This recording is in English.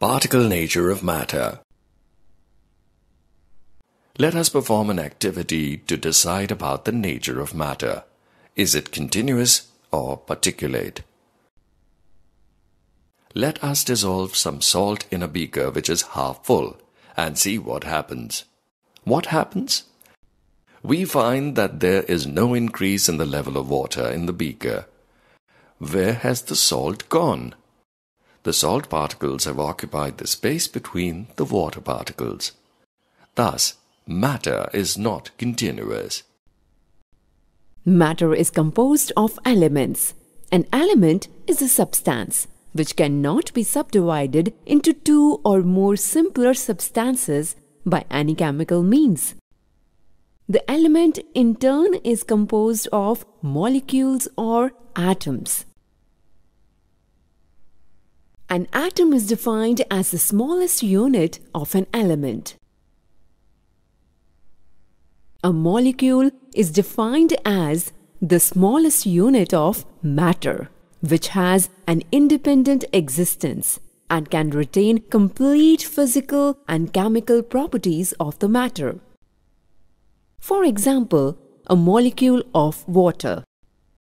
Particle nature of matter. Let us perform an activity to decide about the nature of matter. Is it continuous or particulate? Let us dissolve some salt in a beaker which is half full and see what happens. What happens? We find that there is no increase in the level of water in the beaker. Where has the salt gone? The salt particles have occupied the space between the water particles. Thus, matter is not continuous. Matter is composed of elements. An element is a substance which cannot be subdivided into two or more simpler substances by any chemical means. The element in turn is composed of molecules or atoms. An atom is defined as the smallest unit of an element. A molecule is defined as the smallest unit of matter, which has an independent existence and can retain complete physical and chemical properties of the matter. For example, a molecule of water